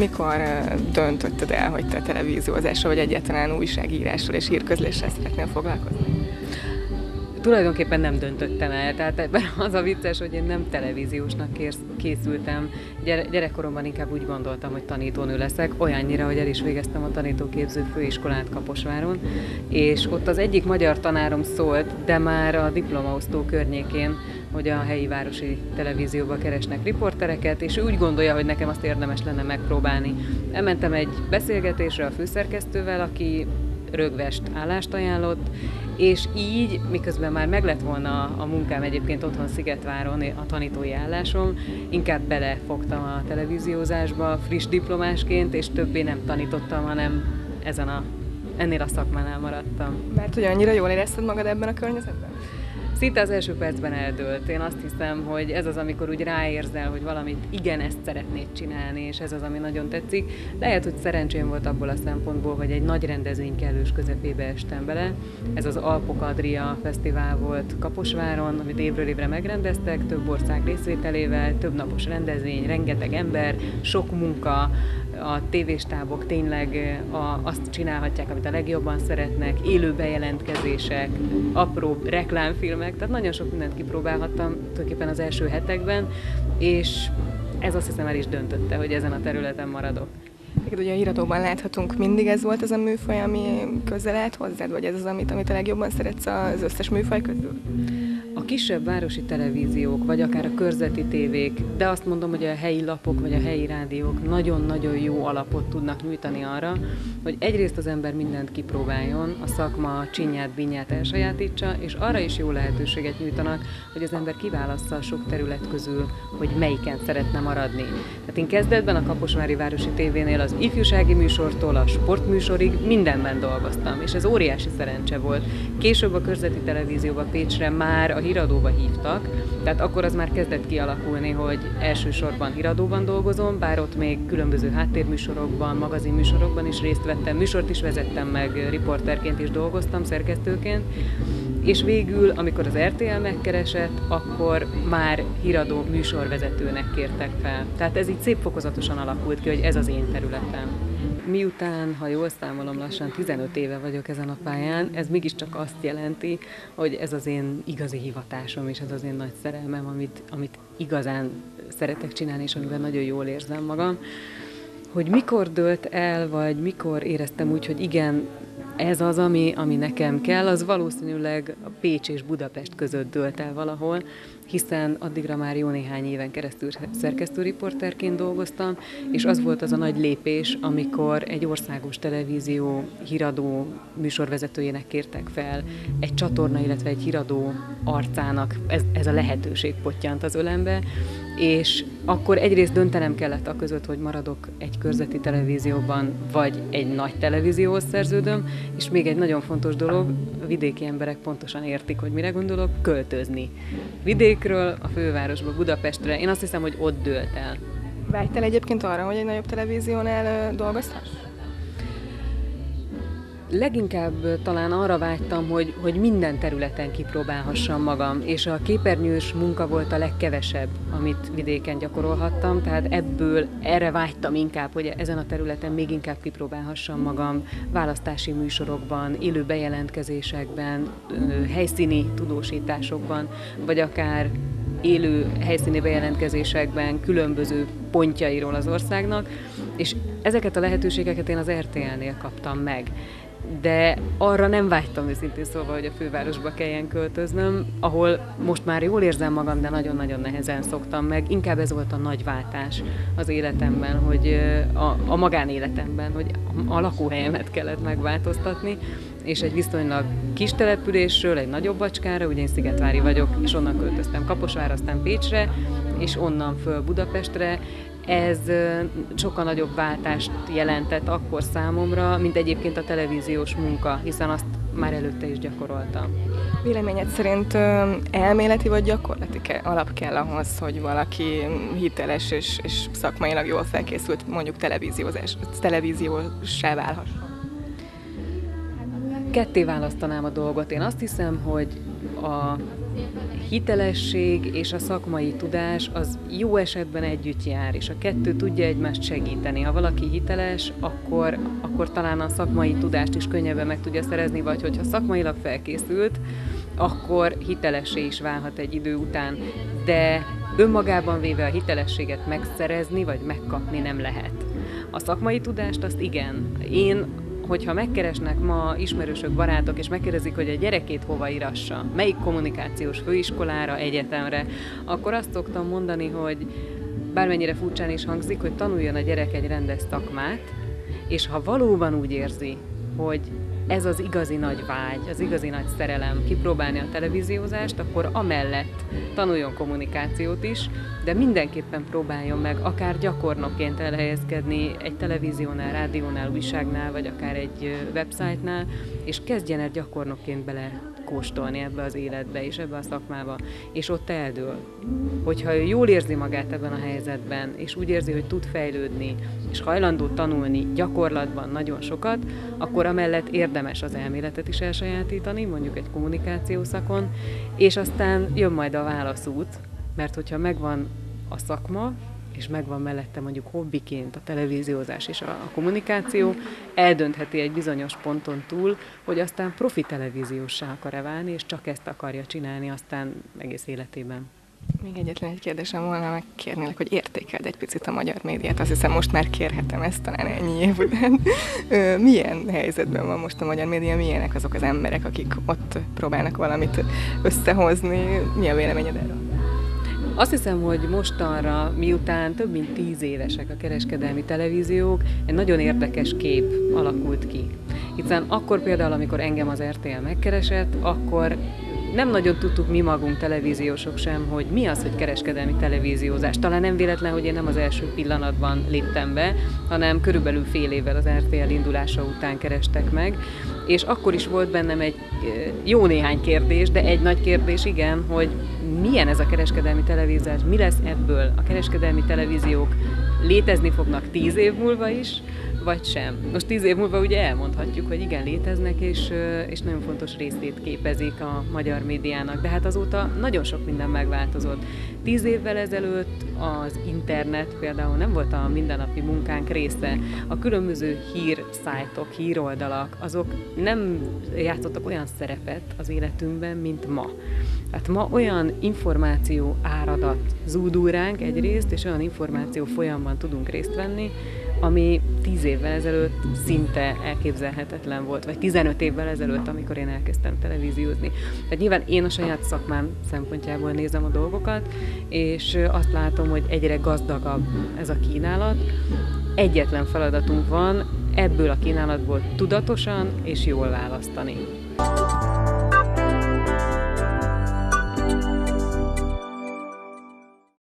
Mikor döntötted el, hogy te televíziózással, vagy egyáltalán újságírással és hírközléssel szeretnél foglalkozni? Tulajdonképpen nem döntöttem el, tehát ebben az a vicces, hogy én nem televíziósnak készültem. Gyere, gyerekkoromban inkább úgy gondoltam, hogy tanítónő leszek, olyannyira, hogy el is végeztem a tanítóképző főiskolát Kaposváron, és ott az egyik magyar tanárom szólt, de már a diplomaosztó környékén, hogy a helyi városi televízióba keresnek riportereket, és ő úgy gondolja, hogy nekem azt érdemes lenne megpróbálni. Elmentem egy beszélgetésre a főszerkesztővel, aki rögvest állást ajánlott, és így, miközben már meg lett volna a munkám egyébként otthon Szigetváron, a tanítói állásom, inkább belefogtam a televíziózásba friss diplomásként, és többé nem tanítottam, hanem ezen a, ennél a szakmánál maradtam. Mert hogy annyira jól érezted magad ebben a környezetben? Szinte az első percben eldőlt. Én azt hiszem, hogy ez az, amikor úgy ráérzel, hogy valamit igen, ezt szeretnéd csinálni, és ez az, ami nagyon tetszik. Lehet, hogy szerencsém volt abból a szempontból, hogy egy nagy rendezvény kellős közepébe estem bele. Ez az Alpok Adria Fesztivál volt Kaposváron, amit évről évre megrendeztek, több ország részvételével, több napos rendezvény, rengeteg ember, sok munka, a tévéstábok tényleg a, azt csinálhatják, amit a legjobban szeretnek, élő bejelentkezések, apró reklámfilmek, tehát nagyon sok mindent kipróbálhattam tulajdonképpen az első hetekben, és ez azt hiszem el is döntötte, hogy ezen a területen maradok. Neked ugye a híradóban láthatunk, mindig ez volt az a műfaj, ami közel állt hozzád, vagy ez az, amit, amit a legjobban szeretsz az összes műfaj közül? A kisebb városi televíziók, vagy akár a körzeti tévék, de azt mondom, hogy a helyi lapok vagy a helyi rádiók nagyon-nagyon jó alapot tudnak nyújtani arra, hogy egyrészt az ember mindent kipróbáljon, a szakma csinyát, binyát elsajátítsa, és arra is jó lehetőséget nyújtanak, hogy az ember kiválassza a sok terület közül, hogy melyiken szeretne maradni. Tehát én kezdetben a Kaposvári Városi Tévénél az ifjúsági műsortól a sportműsorig mindenben dolgoztam, és ez óriási szerencse volt. Később a körzeti televízióba Pécsre már a híradóba hívtak, tehát akkor az már kezdett kialakulni, hogy elsősorban híradóban dolgozom, bár ott még különböző háttérműsorokban, magazinműsorokban is részt vettem, műsort is vezettem meg, riporterként is dolgoztam, szerkesztőként, és végül, amikor az RTL megkeresett, akkor már híradó műsorvezetőnek kértek fel. Tehát ez így szép fokozatosan alakult ki, hogy ez az én területem. Miután, ha jól számolom, lassan 15 éve vagyok ezen a pályán, ez mégiscsak azt jelenti, hogy ez az én igazi hivatásom, és ez az én nagy szerelmem, amit, amit igazán szeretek csinálni, és amiben nagyon jól érzem magam. Hogy mikor dölt el, vagy mikor éreztem úgy, hogy igen, ez az, ami, ami nekem kell, az valószínűleg a Pécs és Budapest között dölt el valahol, hiszen addigra már jó néhány éven keresztül szerkesztőriporterként dolgoztam, és az volt az a nagy lépés, amikor egy országos televízió híradó műsorvezetőjének kértek fel egy csatorna, illetve egy híradó arcának ez, ez a lehetőség pottyant az ölembe, és akkor egyrészt döntenem kellett a között, hogy maradok egy körzeti televízióban, vagy egy nagy televízióhoz szerződöm, és még egy nagyon fontos dolog, a vidéki emberek pontosan értik, hogy mire gondolok, költözni. Vidékről a fővárosba, Budapestre, én azt hiszem, hogy ott dőlt el. Vágytál egyébként arra, hogy egy nagyobb televíziónál dolgozhass? Leginkább talán arra vágytam, hogy, hogy minden területen kipróbálhassam magam, és a képernyős munka volt a legkevesebb, amit vidéken gyakorolhattam, tehát ebből erre vágytam inkább, hogy ezen a területen még inkább kipróbálhassam magam választási műsorokban, élő bejelentkezésekben, helyszíni tudósításokban, vagy akár élő helyszíni bejelentkezésekben különböző pontjairól az országnak, és ezeket a lehetőségeket én az RTL-nél kaptam meg de arra nem vágytam őszintén szólva, hogy a fővárosba kelljen költöznöm, ahol most már jól érzem magam, de nagyon-nagyon nehezen szoktam meg. Inkább ez volt a nagy váltás az életemben, hogy a, a magánéletemben, hogy a lakóhelyemet kellett megváltoztatni, és egy viszonylag kis településről egy nagyobb bacskára, ugye én Szigetvári vagyok, és onnan költöztem Kaposvár, aztán Pécsre, és onnan föl Budapestre, ez sokkal nagyobb váltást jelentett akkor számomra, mint egyébként a televíziós munka, hiszen azt már előtte is gyakoroltam. Véleményed szerint elméleti vagy gyakorlati alap kell ahhoz, hogy valaki hiteles és, és szakmailag jól felkészült mondjuk televíziózás, televíziósá válhasson? Ketté választanám a dolgot. Én azt hiszem, hogy a hitelesség és a szakmai tudás az jó esetben együtt jár, és a kettő tudja egymást segíteni. Ha valaki hiteles, akkor, akkor talán a szakmai tudást is könnyebben meg tudja szerezni, vagy hogyha szakmailag felkészült, akkor hitelessé is válhat egy idő után. De önmagában véve a hitelességet megszerezni, vagy megkapni nem lehet. A szakmai tudást azt igen. Én hogyha megkeresnek ma ismerősök, barátok, és megkérdezik, hogy a gyerekét hova irassa, melyik kommunikációs főiskolára, egyetemre, akkor azt szoktam mondani, hogy bármennyire furcsán is hangzik, hogy tanuljon a gyerek egy rendes szakmát, és ha valóban úgy érzi, hogy ez az igazi nagy vágy, az igazi nagy szerelem kipróbálni a televíziózást, akkor amellett tanuljon kommunikációt is, de mindenképpen próbáljon meg akár gyakornokként elhelyezkedni egy televíziónál, rádiónál, újságnál, vagy akár egy websájtnál, és kezdjen el gyakornokként bele kóstolni ebbe az életbe és ebbe a szakmába, és ott eldől. Hogyha ő jól érzi magát ebben a helyzetben, és úgy érzi, hogy tud fejlődni, és hajlandó tanulni gyakorlatban nagyon sokat, akkor amellett érdemes az elméletet is elsajátítani, mondjuk egy kommunikáció szakon, és aztán jön majd a válaszút, mert hogyha megvan a szakma, és megvan mellette mondjuk hobbiként a televíziózás és a, kommunikáció, eldöntheti egy bizonyos ponton túl, hogy aztán profi televíziósá akar-e válni, és csak ezt akarja csinálni aztán egész életében. Még egyetlen egy kérdésem volna, megkérnélek, hogy értékeld egy picit a magyar médiát. Azt hiszem, most már kérhetem ezt talán ennyi év után. Milyen helyzetben van most a magyar média? Milyenek azok az emberek, akik ott próbálnak valamit összehozni? Mi a véleményed erről? Azt hiszem, hogy mostanra, miután több mint tíz évesek a kereskedelmi televíziók, egy nagyon érdekes kép alakult ki. Hiszen akkor például, amikor engem az RTL megkeresett, akkor nem nagyon tudtuk mi magunk televíziósok sem, hogy mi az, hogy kereskedelmi televíziózás. Talán nem véletlen, hogy én nem az első pillanatban léptem be, hanem körülbelül fél évvel az RTL indulása után kerestek meg, és akkor is volt bennem egy jó néhány kérdés, de egy nagy kérdés igen, hogy milyen ez a kereskedelmi televíziós, mi lesz ebből? A kereskedelmi televíziók létezni fognak tíz év múlva is, vagy sem. Most tíz év múlva ugye elmondhatjuk, hogy igen, léteznek, és, és nagyon fontos részét képezik a magyar médiának, de hát azóta nagyon sok minden megváltozott. Tíz évvel ezelőtt az internet például nem volt a mindennapi munkánk része. A különböző hírszájtok, híroldalak, azok nem játszottak olyan szerepet az életünkben, mint ma. Hát ma olyan információ áradat zúdul ránk egyrészt, és olyan információ folyamban tudunk részt venni, ami 10 évvel ezelőtt szinte elképzelhetetlen volt, vagy 15 évvel ezelőtt, amikor én elkezdtem televíziózni. Tehát nyilván én a saját szakmám szempontjából nézem a dolgokat, és azt látom, hogy egyre gazdagabb ez a kínálat. Egyetlen feladatunk van, ebből a kínálatból tudatosan és jól választani.